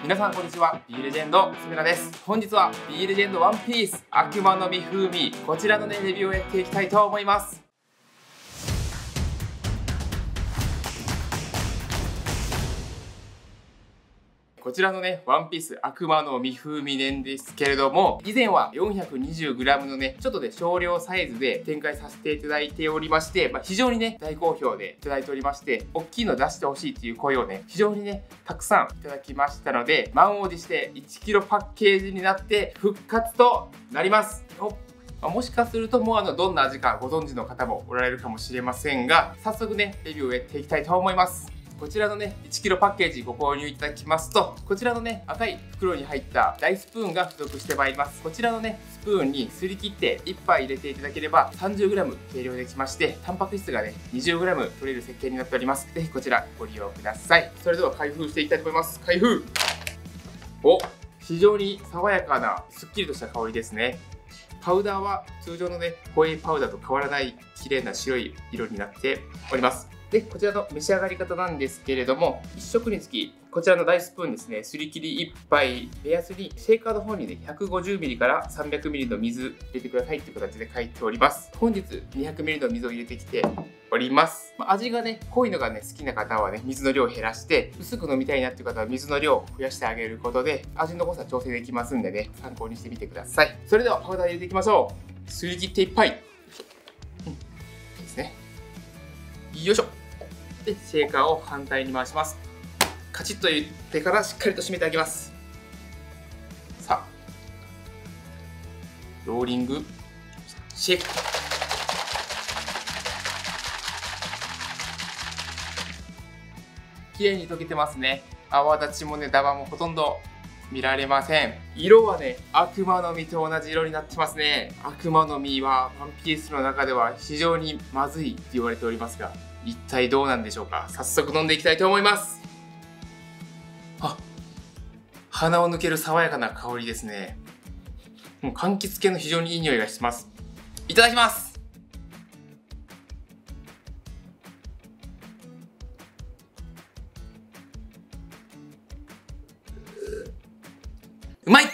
皆さんこんにちは。B レジェンドすみらです。本日は B レジェンドワンピース悪魔の実風味。こちらのねレビューをやっていきたいと思います。こちらのね、ワンピース悪魔の実風味なんですけれども、以前は 420g のね、ちょっとね、少量サイズで展開させていただいておりまして、まあ、非常にね、大好評でいただいておりまして、大きいの出してほしいっていう声をね、非常にね、たくさんいただきましたので、満を持して 1kg パッケージになって復活となります。もしかするともうあのどんな味かご存知の方もおられるかもしれませんが早速ねレビューをやっていきたいと思いますこちらのね 1kg パッケージご購入いただきますとこちらのね赤い袋に入った大スプーンが付属してまいります。こちらのねスプーンにすり切って1杯入れていただければ 30g 計量できましてタンパク質がね 20g 取れる設計になっております。ぜひこちらご利用ください。それでは開封していきたいと思います。開封!お!非常に爽やかなすっきりとした香りですね。パウダーは通常のねホエイパウダーと変わらない綺麗な白い色になっております。で、こちらの召し上がり方なんですけれども、1食につき、こちらの大スプーンですね、すり切り1杯、目安に、シェイカーの方にね、150ml から 300ml の水入れてくださいっていう形で書いております。本日 200ml の水を入れてきております。ま味がね、濃いのがね、好きな方はね、水の量を減らして、薄く飲みたいなっていう方は水の量を増やしてあげることで、味の濃さ調整できますんでね、参考にしてみてください。それではパウダー入れていきましょう。すり切って1杯。うん、いよいしょ。でシェーカーを反対に回します。カチッと言ってからしっかりと締めてあげます。さあ。ローリング。シェイク。綺麗に溶けてますね。泡立ちもねダマもほとんど。見られません。色はね悪魔の実と同じ色になってますね。悪魔の実はワンピースの中では非常にまずいって言われておりますが一体どうなんでしょうか？早速飲んでいきたいと思います。あ鼻を抜ける爽やかな香りですね。もう柑橘系の非常にいい匂いがします。いただきます。うまい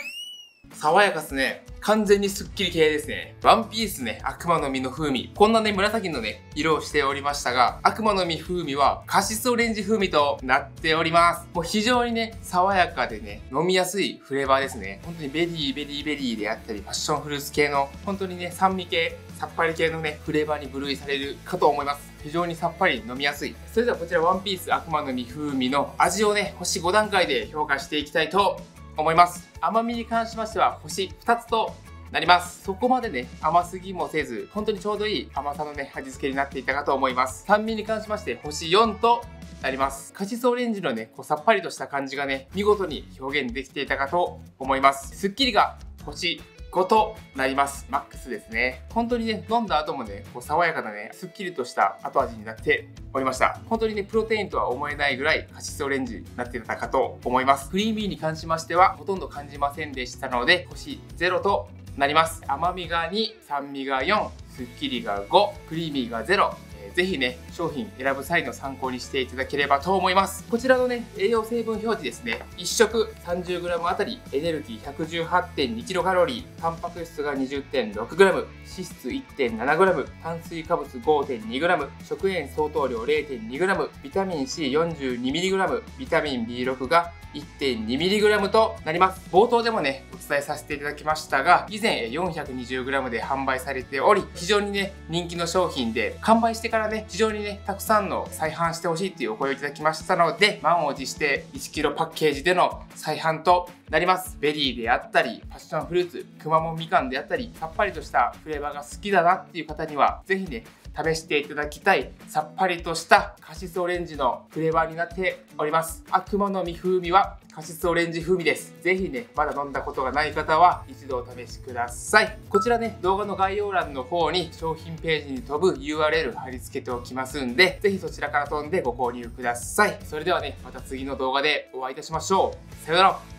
爽やかっすね完全にスッキリ系ですね。ワンピースね、悪魔の実の風味。こんなね、紫のね、色をしておりましたが、悪魔の実風味はカシスオレンジ風味となっております。もう非常にね、爽やかでね、飲みやすいフレーバーですね。本当にベリー、ベリー、ベリーであったり、パッションフルーツ系の、本当にね、酸味系、さっぱり系のね、フレーバーに分類されるかと思います。非常にさっぱり飲みやすい。それではこちらワンピース悪魔の実風味の味をね、星5段階で評価していきたいと思います。甘みに関しましては星2つとなります。そこまでね甘すぎもせず本当にちょうどいい甘さのね味付けになっていたかと思います。酸味に関しまして星4となります。カシスオレンジのねこうさっぱりとした感じがね見事に表現できていたかと思います。すっきりが星5となります。マックスですね。本当にね、飲んだ後もね、こう爽やかなね、すっきりとした後味になっておりました。本当にね、プロテインとは思えないぐらいカシスオレンジになってたかと思います。クリーミーに関しましては、ほとんど感じませんでしたので、星0となります。甘みが2、酸味が4、すっきりが5、クリーミーが0、ぜひね、商品選ぶ際の参考にしていただければと思います。こちらのね、栄養成分表示ですね、1食 30g あたりエネルギー 118.2kcal、タンパク質が 20.6g、脂質 1.7g、炭水化物 5.2g、食塩相当量 0.2g、ビタミン C42mg、ビタミン B6 が 1.2mg となります。冒頭でもね、お伝えさせていただきましたが、以前 420g で販売されており、非常にね、人気の商品で、完売してからね、非常にね、たくさんの再販してほしいっていうお声をいただきましたので、満を持して 1kg パッケージでの再販となります。ベリーであったり、パッションフルーツ、くまモンみかんであったり、さっぱりとしたフレーバーが好きだなっていう方には、ぜひね、試していただきたいさっぱりとしたカシスオレンジのフレーバーになっております悪魔の実風味はカシスオレンジ風味です。ぜひねまだ飲んだことがない方は一度お試しください。こちらね動画の概要欄の方に商品ページに飛ぶ URL 貼り付けておきますんでぜひそちらから飛んでご購入ください。それではねまた次の動画でお会いいたしましょう。さよなら。